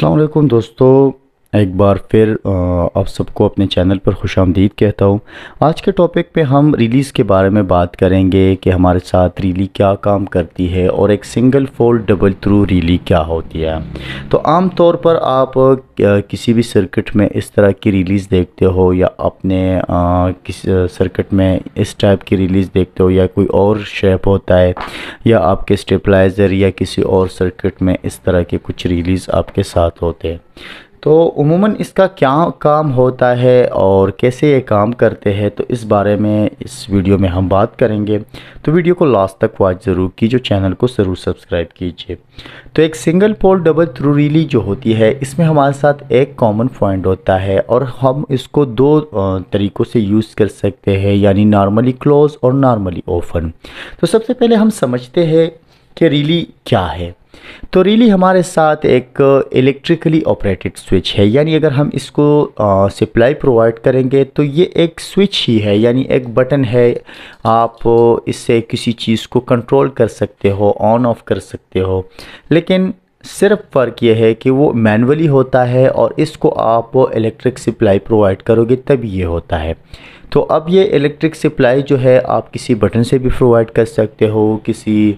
السلام علیکم دوستو ایک بار پھر آپ سب کو اپنے چینل پر خوش آمدید کہتا ہوں۔ آج کے ٹاپک پہ ہم ریلیز کے بارے میں بات کریں گے کہ ہمارے ساتھ ریلی کیا کام کرتی ہے اور ایک single fold double throw relay کیا ہوتی ہے۔ تو عام طور پر آپ کسی بھی سرکٹ میں اس طرح کی ریلیز دیکھتے ہو یا اپنے کسی سرکٹ میں اس ٹائپ کی ریلیز دیکھتے ہو یا کوئی اور شیپ ہوتا ہے یا آپ کے اسٹیپلائزر یا کسی اور سرکٹ میں اس طرح کے کچھ ریلیز آپ کے ساتھ ہوتے ہیں۔ تو عموماً اس کا کیا کام ہوتا ہے اور کیسے یہ کام کرتے ہیں تو اس بارے میں اس ویڈیو میں ہم بات کریں گے۔ تو ویڈیو کو لاسٹ تک واچ ضرور کیجو چینل کو ضرور سبسکرائب کیجیے تو ایک single pole double throw relay جو ہوتی ہے، اس میں ہمارے ساتھ ایک کامن پوائنٹ ہوتا ہے اور ہم اس کو دو طریقوں سے یوز کر سکتے ہیں یعنی نارملی کلوز اور نارملی اوپن تو سب سے پہلے ہم سمجھتے ہیں کہ ریلی کیا ہے۔ تو ریلی ہمارے ساتھ ایک الیکٹریکلی آپریٹڈ سوئچ ہے۔ یعنی اگر ہم اس کو سپلائی پرووائڈ کریں گے تو یہ ایک سوئچ ہی ہے۔ یعنی ایک بٹن ہے۔ آپ اس سے کسی چیز کو کنٹرول کر سکتے ہو آن آف کر سکتے ہو۔ لیکن صرف فرق یہ ہے کہ وہ مینولی ہوتا ہے اور اس کو آپ الیکٹرک سپلائی پرووائڈ کرو گے تب یہ ہوتا ہے۔ تو اب یہ الیکٹرک سپلائی جو ہے، آپ کسی بٹن سے بھی پرووائڈ کر سکتے ہو، کسی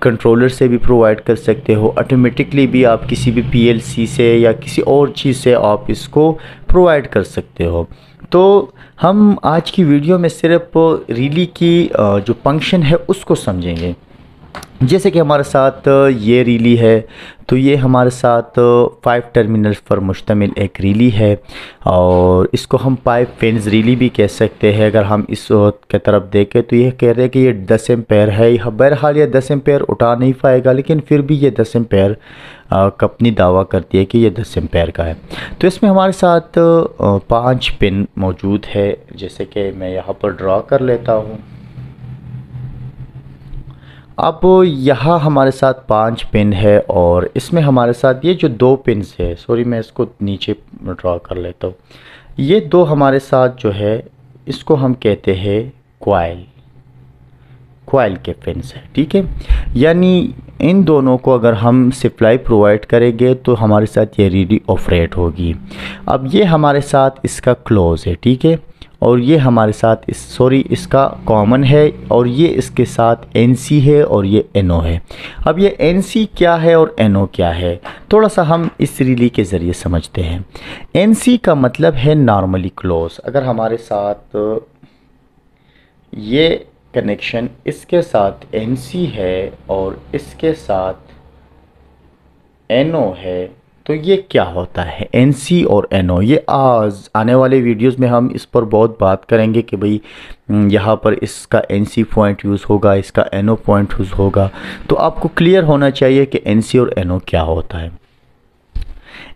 کنٹرولر سے بھی پرووائڈ کر سکتے ہو۔ آٹومیٹکلی بھی آپ کسی بھی پی ایل سی سے یا کسی اور چیز سے آپ اس کو پرووائڈ کر سکتے ہو۔ تو ہم آج کی ویڈیو میں صرف ریلی کی جو فنکشن ہے، اس کو سمجھیں گے۔ جیسے کہ ہمارے ساتھ یہ ریلی ہے، تو یہ ہمارے ساتھ فائیو ٹرمینلز پر مشتمل ایک ریلی ہے۔ اور اس کو ہم پائپ فینز ریلی بھی کہہ سکتے ہیں۔ اگر ہم اس کے طرف دیکھیں تو یہ کہہ رہے ہیں کہ یہ دس امپیر ہے۔ بہرحال یہ دس امپیر اٹھا نہیں پائے گا، لیکن پھر بھی یہ دس امپیر اپنی دعویٰ کرتی ہے کہ یہ دس امپیر کا ہے۔ تو اس میں ہمارے ساتھ پانچ پن موجود ہے۔ جیسے کہ میں یہاں پر ڈرا کر لیتا ہوں۔ اب یہاں ہمارے ساتھ پانچ پن ہے اور اس میں ہمارے ساتھ یہ جو دو پنز ہے، سوری میں اس کو نیچے ڈرا کر لیتا ہوں۔ یہ دو ہمارے ساتھ جو ہے، اس کو ہم کہتے ہیں کوائل۔ کوائل کے پنز ہے ٹھیک ہے؟ یعنی ان دونوں کو اگر ہم سپلائی پرووائڈ کریں گے تو ہمارے ساتھ یہ ریڈی آفریٹ ہوگی۔ اب یہ ہمارے ساتھ اس کا کلوز ہے، ٹھیک ہے؟ اور یہ ہمارے ساتھ اس سوری، اس کا کامن ہے اور یہ اس کے ساتھ این سی ہے اور یہ اینو ہے۔ اب یہ این سی کیا ہے اور اینو کیا ہے؟ تھوڑا سا ہم اس ریلی کے ذریعے سمجھتے ہیں۔ این سی کا مطلب ہے نارملی کلوز اگر ہمارے ساتھ یہ کنیکشن اس کے ساتھ این سی ہے اور اس کے ساتھ اینو ہے تو یہ کیا ہوتا ہے؟ این سی اور این او یہ آز آنے والے ویڈیوز میں ہم اس پر بہت بات کریں گے کہ بھئی یہاں پر اس کا این سی پوائنٹ یوز ہوگا، اس کا این او پوائنٹ یوز ہوگا۔ تو آپ کو کلیئر ہونا چاہیے کہ این سی اور این او کیا ہوتا ہے۔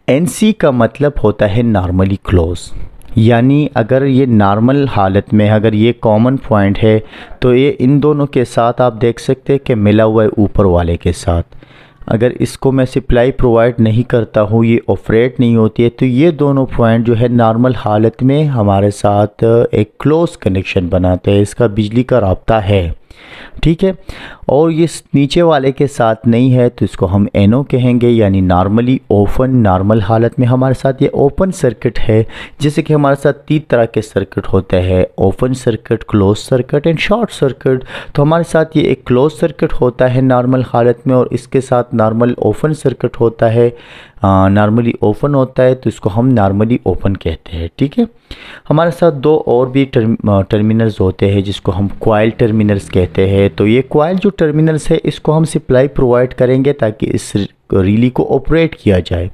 این سی کا مطلب ہوتا ہے نارملی کلوز یعنی اگر یہ نارمل حالت میں، اگر یہ کامن پوائنٹ ہے، تو یہ ان دونوں کے ساتھ آپ دیکھ سکتے کہ ملا ہوا ہے اوپر والے کے ساتھ۔ اگر اس کو میں سپلائی پرووائڈ نہیں کرتا ہوں، یہ آپریٹ نہیں ہوتی ہے، تو یہ دونوں پوائنٹ جو ہے نارمل حالت میں ہمارے ساتھ ایک کلوز کنیکشن بناتے ہیں۔ اس کا بجلی کا رابطہ ہے۔ ٹھیک ہے؟ اور یہ نیچے والے کے ساتھ نہیں ہے تو اس کو ہم اینو کہیں گے یعنی نارملی اوپن، نارمل حالت میں ہمارے ساتھ یہ اوپن سرکٹ ہے، جیسے کہ ہمارے ساتھ تین طرح کے سرکٹ ہوتے ہیں، open circuit, close circuit and short circuit. تو ہمارے ساتھ یہ ایک کلوز سرکٹ ہوتا ہے نارمل حالت میں اور اس کے ساتھ نارمل اوپن سرکٹ ہوتا ہے۔ نارملی اوپن ہوتا ہے تو اس کو ہم نارملی اوپن کہتے ہیں، ٹھیک ہے؟ ہمارے ساتھ دو اور بھی ٹرمینلز ہوتے ہیں جس کو ہم کوائل ٹرمینلز کہتے ہیں۔ تو یہ کوائل جو ٹرمینلز ہے، اس کو ہم سپلائی پرووائڈ کریں گے تاکہ اس ریلی کو آپریٹ کیا جائے۔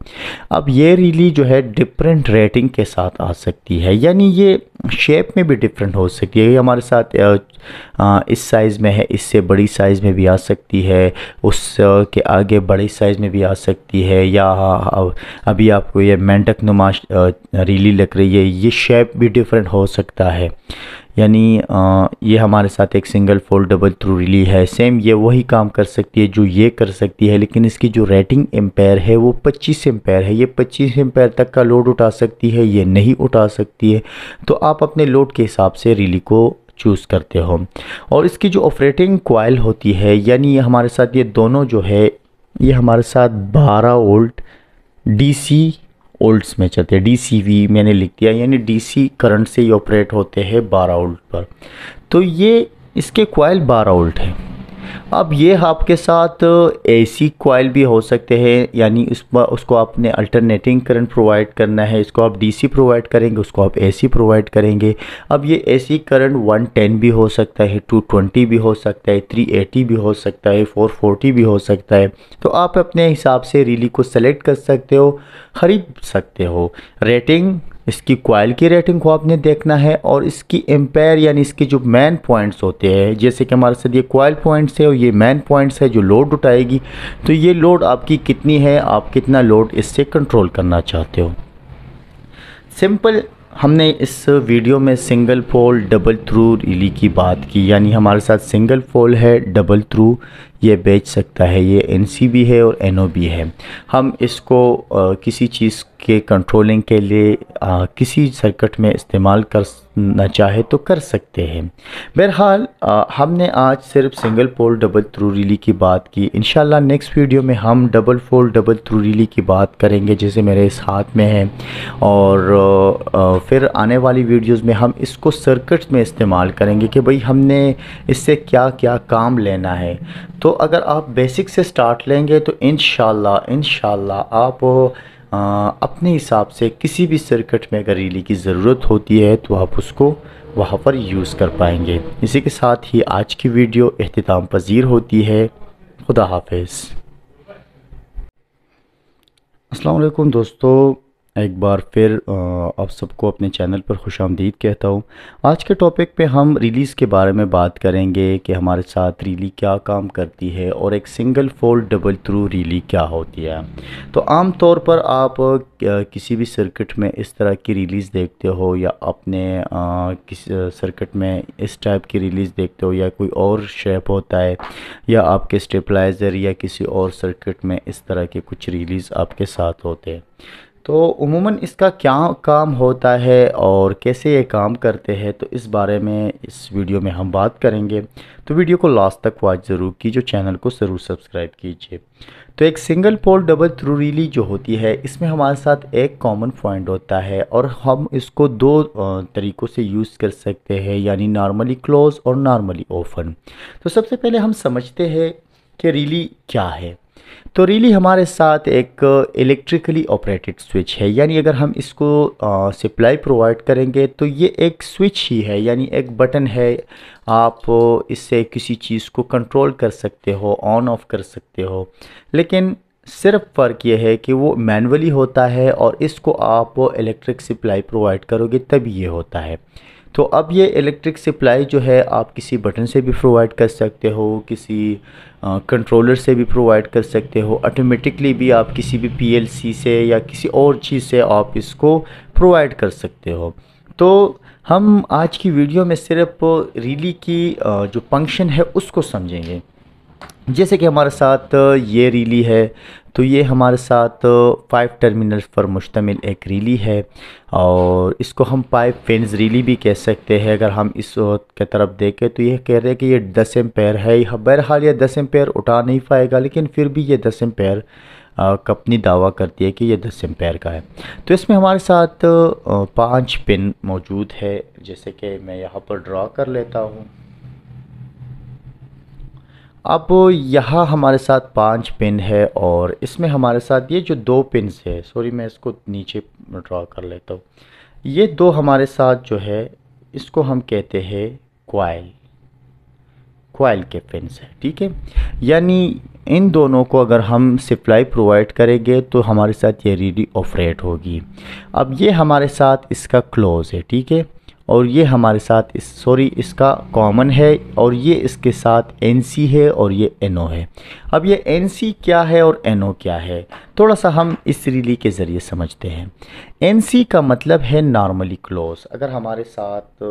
اب یہ ریلی جو ہے ڈپرنٹ ریٹنگ کے ساتھ آ سکتی ہے۔ یعنی یہ شیپ میں بھی ڈفرینٹ ہو سکتی ہے۔ یہ ہمارے ساتھ اس سائز میں ہے، اس سے بڑی سائز میں بھی آ سکتی ہے۔ اس کے آگے بڑی سائز میں بھی آ سکتی ہے۔ یا ہاں، ہاں، ہاں، ابھی آپ کو یہ مینٹک نماش ریلی لگ رہی ہے۔ یہ شیپ بھی ڈفرینٹ ہو سکتا ہے۔ یعنی یہ ہمارے ساتھ ایک single pole double throw relay ہے۔ سیم یہ وہی کام کر سکتی ہے جو یہ کر سکتی ہے، لیکن اس کی جو ریٹنگ امپیر ہے وہ پچیس امپیر ہے۔ یہ پچیس امپیر تک کا لوڈ اٹھا سکتی ہے، یہ نہیں اٹھا سکتی ہے۔ تو آپ اپنے لوڈ کے حساب سے ریلی کو چوز کرتے ہو۔ اور اس کی جو آپریٹنگ کوائل ہوتی ہے یعنی یہ ہمارے ساتھ یہ دونوں جو ہے، یہ ہمارے ساتھ بارہ وولٹ ڈی سی اولٹس میں چلتے ہیں۔ ڈی سی وی میں نے لکھ دیا یعنی ڈی سی کرنٹ سے ہی آپریٹ ہوتے ہیں بارہ اولٹ پر۔ تو یہ اس کے کوائل بارہ اولٹ ہیں۔ اب یہ آپ کے ساتھ اے سی کوائل بھی ہو سکتے ہیں یعنی اس اس کو آپ نے الٹرنیٹنگ کرنٹ پرووائڈ کرنا ہے، اس کو آپ ڈی سی پرووائڈ کریں گے، اس کو آپ اے سی پرووائڈ کریں گے۔ اب یہ A C current one ten بھی ہو سکتا ہے ٹو ٹونٹی بھی ہو سکتا ہے تھری ایٹی بھی ہو سکتا ہے فور فورٹی بھی ہو سکتا ہے۔ تو آپ اپنے حساب سے ریلی کو سلیکٹ کر سکتے ہو، خرید سکتے ہو۔ ریٹنگ اس کی کوائل کی ریٹنگ کو آپ نے دیکھنا ہے اور اس کی امپیر یعنی اس کی جو مین پوائنٹس ہوتے ہیں، جیسے کہ ہمارے ساتھ یہ کوائل پوائنٹس ہے اور یہ مین پوائنٹس ہے جو لوڈ اٹھائے گی۔ تو یہ لوڈ آپ کی کتنی ہے؟ آپ کتنا لوڈ اس سے کنٹرول کرنا چاہتے ہو؟ سمپل ہم نے اس ویڈیو میں single pole double throw relay کی بات کی یعنی ہمارے ساتھ سنگل پول ہے ڈبل تھرو یہ بیچ سکتا ہے، یہ این سی بھی ہے اور این او بھی ہے۔ ہم اس کو کسی چیز کے کنٹرولنگ کے لیے کسی سرکٹ میں استعمال کرنا چاہے تو کر سکتے ہیں۔ بہرحال ہم نے آج صرف single pole double throw relay کی بات کی۔ انشاءاللہ نیکسٹ ویڈیو میں ہم double pole double throw relay کی بات کریں گے، جیسے میرے اس ہاتھ میں ہے اور پھر آنے والی ویڈیوز میں ہم اس کو سرکٹ میں استعمال کریں گے کہ بھئی ہم نے اس سے کیا کیا کام لینا ہے۔ تو اگر آپ بیسک سے سٹارٹ لیں گے تو انشاءاللہ انشاءاللہ آپ اپنے حساب سے کسی بھی سرکٹ میں اگر ریلی کی ضرورت ہوتی ہے تو آپ اس کو وہاں پر یوز کر پائیں گے۔ اسی کے ساتھ ہی آج کی ویڈیو اختتام پذیر ہوتی ہے۔ خدا حافظ۔ السلام علیکم دوستو۔ ایک بار پھر آپ سب کو اپنے چینل پر خوش آمدید کہتا ہوں۔ آج کے ٹاپک پہ ہم ریلیز کے بارے میں بات کریں گے کہ ہمارے ساتھ ریلی کیا کام کرتی ہے اور ایک single pole double throw relay کیا ہوتی ہے۔ تو عام طور پر آپ کسی بھی سرکٹ میں اس طرح کی ریلیز دیکھتے ہو یا اپنے کسی سرکٹ میں اس ٹائپ کی ریلیز دیکھتے ہو یا کوئی اور شیپ ہوتا ہے یا آپ کے اسٹیپلائزر یا کسی اور سرکٹ میں اس طرح کے کچھ ریلیز آپ کے ساتھ ہوتے ہیں۔ تو عموماً اس کا کیا کام ہوتا ہے اور کیسے یہ کام کرتے ہیں تو اس بارے میں اس ویڈیو میں ہم بات کریں گے۔ تو ویڈیو کو لاسٹ تک واچ ضرور کیجو چینل کو ضرور سبسکرائب کیجیے تو ایک single pole double throw relay جو ہوتی ہے، اس میں ہمارے ساتھ ایک کامن پوائنٹ ہوتا ہے اور ہم اس کو دو طریقوں سے یوز کر سکتے ہیں یعنی نارملی کلوز اور نارملی اوپن تو سب سے پہلے ہم سمجھتے ہیں کہ ریلی کیا ہے۔ تو ریلی ہمارے ساتھ ایک الیکٹریکلی آپریٹڈ سوئچ ہے۔ یعنی اگر ہم اس کو سپلائی پرووائڈ کریں گے تو یہ ایک سوئچ ہی ہے۔ یعنی ایک بٹن ہے۔ آپ اس سے کسی چیز کو کنٹرول کر سکتے ہو آن آف کر سکتے ہو۔ لیکن صرف فرق یہ ہے کہ وہ مینولی ہوتا ہے اور اس کو آپ الیکٹرک سپلائی پرووائڈ کرو گے تب یہ ہوتا ہے۔ تو اب یہ الیکٹرک سپلائی جو ہے آپ کسی بٹن سے بھی پرووائڈ کر سکتے ہو، کسی کنٹرولر سے بھی پرووائڈ کر سکتے ہو۔ آٹومیٹکلی بھی آپ کسی بھی پی ایل سی سے یا کسی اور چیز سے آپ اس کو پرووائڈ کر سکتے ہو۔ تو ہم آج کی ویڈیو میں صرف ریلی کی جو فنکشن ہے اس کو سمجھیں گے۔ جیسے کہ ہمارے ساتھ یہ ریلی ہے۔ تو یہ ہمارے ساتھ فائیو ٹرمینلز پر مشتمل ایک ریلی ہے اور اس کو ہم پائپ فینز ریلی بھی کہہ سکتے ہیں۔ اگر ہم اس کے طرف دیکھیں تو یہ کہہ رہے ہیں کہ یہ دس امپیر ہے۔ بہرحال یہ دس امپیر اٹھا نہیں پائے گا، لیکن پھر بھی یہ دس امپیر اپنی دعویٰ کرتی ہے کہ یہ دس امپیر کا ہے۔ تو اس میں ہمارے ساتھ پانچ پن موجود ہے۔ جیسے کہ میں یہاں پر ڈرا کر لیتا ہوں۔ اب یہاں ہمارے ساتھ پانچ پن ہے اور اس میں ہمارے ساتھ یہ جو دو پنز ہے، سوری میں اس کو نیچے ڈرا کر لیتا ہوں۔ یہ دو ہمارے ساتھ جو ہے، اس کو ہم کہتے ہیں کوائل۔ کوائل کے پنز ہے ٹھیک ہے؟ یعنی ان دونوں کو اگر ہم سپلائی پرووائڈ کریں گے تو ہمارے ساتھ یہ ریڈی آفریٹ ہوگی۔ اب یہ ہمارے ساتھ اس کا کلوز ہے، ٹھیک ہے؟ اور یہ ہمارے ساتھ اس سوری، اس کا کامن ہے اور یہ اس کے ساتھ این سی ہے اور یہ این او ہے۔ اب یہ این سی کیا ہے اور این او کیا ہے؟ تھوڑا سا ہم اس ریلی کے ذریعے سمجھتے ہیں۔ این سی کا مطلب ہے نارملی کلوز اگر ہمارے ساتھ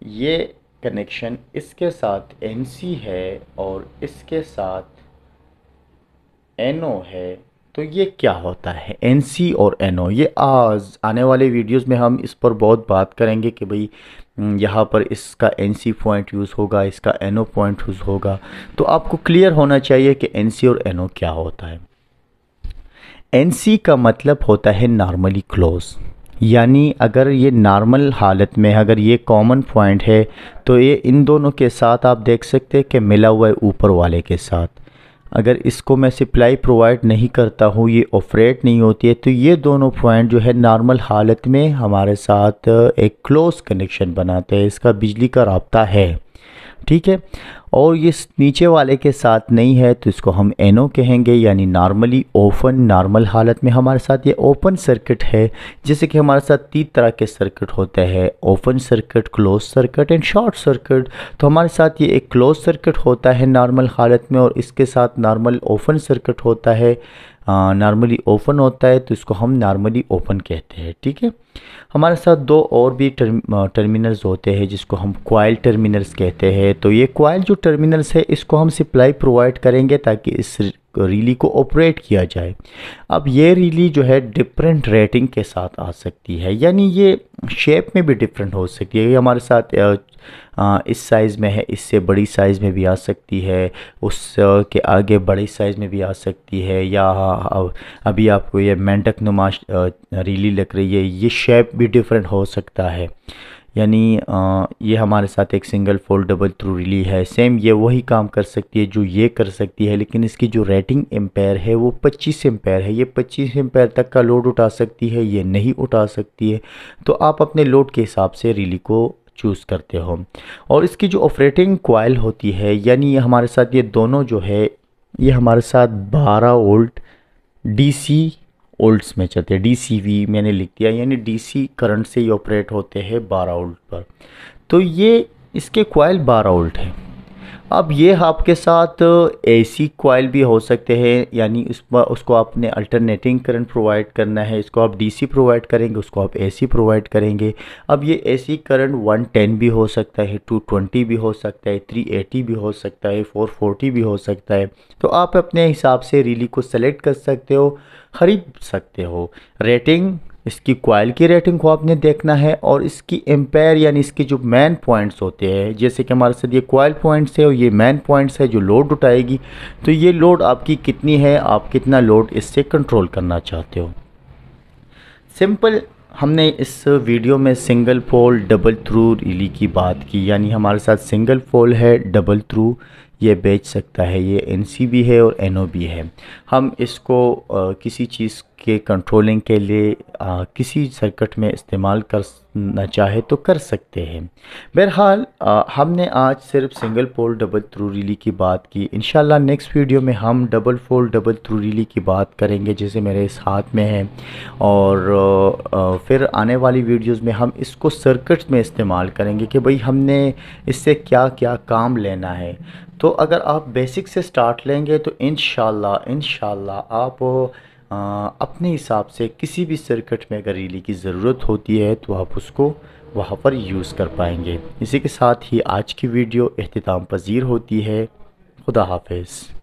یہ کنیکشن اس کے ساتھ این سی ہے اور اس کے ساتھ این او ہے تو یہ کیا ہوتا ہے؟ این سی اور این او یہ آج آنے والے ویڈیوز میں ہم اس پر بہت بات کریں گے کہ بھئی یہاں پر اس کا این سی پوائنٹ یوز ہوگا، اس کا این او پوائنٹ یوز ہوگا۔ تو آپ کو کلیئر ہونا چاہیے کہ این سی اور این او کیا ہوتا ہے۔ این سی کا مطلب ہوتا ہے نارملی کلوز یعنی اگر یہ نارمل حالت میں اگر یہ کامن پوائنٹ ہے، تو یہ ان دونوں کے ساتھ آپ دیکھ سکتے کہ ملا ہوا ہے اوپر والے کے ساتھ۔ اگر اس کو میں سپلائی پرووائڈ نہیں کرتا ہوں، یہ آفریٹ نہیں ہوتی ہے، تو یہ دونوں پوائنٹ جو ہے نارمل حالت میں ہمارے ساتھ ایک کلوز کنیکشن بناتے ہیں۔ اس کا بجلی کا رابطہ ہے۔ ٹھیک ہے؟ اور یہ نیچے والے کے ساتھ نہیں ہے تو اس کو ہم اینو کہیں گے یعنی نارملی اوپن، نارمل حالت میں ہمارے ساتھ یہ اوپن سرکٹ ہے، جیسے کہ ہمارے ساتھ تین طرح کے سرکٹ ہوتے ہیں، open circuit, close circuit and short circuit. تو ہمارے ساتھ یہ ایک کلوز سرکٹ ہوتا ہے نارمل حالت میں اور اس کے ساتھ نارمل اوپن سرکٹ ہوتا ہے۔ نارملی اوپن ہوتا ہے تو اس کو ہم نارملی اوپن کہتے ہیں، ٹھیک ہے؟ ہمارے ساتھ دو اور بھی ٹرمینلز ہوتے ہیں جس کو ہم کوائل ٹرمینلز کہتے ہیں۔ تو یہ کوائل جو ٹرمینلز ہے اس کو ہم سپلائی پرووائڈ کریں گے تاکہ اس ریلی کو آپریٹ کیا جائے۔ اب یہ ریلی جو ہے ڈفرینٹ ریٹنگ کے ساتھ آ سکتی ہے۔ یعنی یہ شیپ میں بھی ڈفرینٹ ہو سکتی ہے۔ یہ ہمارے ساتھ اس سائز میں ہے، اس سے بڑی سائز میں بھی آ سکتی ہے۔ اس کے آگے بڑی سائز میں بھی آ سکتی ہے۔ یا ہاں، ابھی آپ کو یہ مینٹک نماش ریلی لگ رہی ہے۔ یہ شیپ بھی ڈفرینٹ ہو سکتا ہے۔ یعنی یہ ہمارے ساتھ ایک single pole double throw relay ہے۔ سیم یہ وہی کام کر سکتی ہے جو یہ کر سکتی ہے، لیکن اس کی جو ریٹنگ امپیر ہے، وہ پچیس امپیر ہے۔ یہ پچیس امپیر تک کا لوڈ اٹھا سکتی ہے، یہ نہیں اٹھا سکتی ہے۔ تو آپ اپنے لوڈ کے حساب سے ریلی کو چوز کرتے ہو۔ اور اس کی جو آپریٹنگ کوائل ہوتی ہے یعنی یہ ہمارے ساتھ یہ دونوں جو ہے، یہ ہمارے ساتھ بارہ وولٹ ڈی سی اولٹس میں چلتے ہیں ڈی سی وی میں نے لکھ دیا یعنی ڈی سی کرنٹ سے ہی آپریٹ ہوتے ہیں بارہ اولٹ پر۔ تو یہ اس کے کوائل بارہ اولٹ ہیں۔ اب یہ آپ کے ساتھ اے سی کوائل بھی ہو سکتے ہیں یعنی اس اس کو آپ نے الٹرنیٹنگ کرنٹ پرووائڈ کرنا ہے، اس کو آپ ڈی سی پرووائڈ کریں گے، اس کو آپ اے سی پرووائڈ کریں گے۔ اب یہ A C current one ten بھی ہو سکتا ہے ٹو ٹونٹی بھی ہو سکتا ہے تھری ایٹی بھی ہو سکتا ہے فور فورٹی بھی ہو سکتا ہے۔ تو آپ اپنے حساب سے ریلی کو سلیکٹ کر سکتے ہو، خرید سکتے ہو۔ ریٹنگ اس کی کوائل کی ریٹنگ کو آپ نے دیکھنا ہے اور اس کی امپیر یعنی اس کی جو مین پوائنٹس ہوتے ہیں، جیسے کہ ہمارے ساتھ یہ کوائل پوائنٹس ہے اور یہ مین پوائنٹس ہے جو لوڈ اٹھائے گی۔ تو یہ لوڈ آپ کی کتنی ہے؟ آپ کتنا لوڈ اس سے کنٹرول کرنا چاہتے ہو؟ سمپل ہم نے اس ویڈیو میں single pole double throw relay کی بات کی۔ یعنی ہمارے ساتھ سنگل فول ہے ڈبل تھرو یہ بیچ سکتا ہے، یہ این سی بھی ہے اور این او بھی ہے۔ ہم اس کو کسی چیز کے کنٹرولنگ کے لیے کسی سرکٹ میں استعمال کرنا چاہے تو کر سکتے ہیں۔ بہرحال ہم نے آج صرف single pole double throw relay کی بات کی۔ انشاءاللہ نیکسٹ ویڈیو میں ہم double pole double throw relay کی بات کریں گے جیسے میرے اس ہاتھ میں ہے اور پھر آنے والی ویڈیوز میں ہم اس کو سرکٹ میں استعمال کریں گے کہ بھئی ہم نے اس سے کیا کیا کام لینا ہے۔ تو اگر آپ بیسک سے سٹارٹ لیں گے تو انشاءاللہ انشاءاللہ آپ اپنے حساب سے کسی بھی سرکٹ میں اگر ریلی کی ضرورت ہوتی ہے تو آپ اس کو وہاں پر یوز کر پائیں گے۔ اسی کے ساتھ ہی آج کی ویڈیو اختتام پذیر ہوتی ہے۔ خدا حافظ۔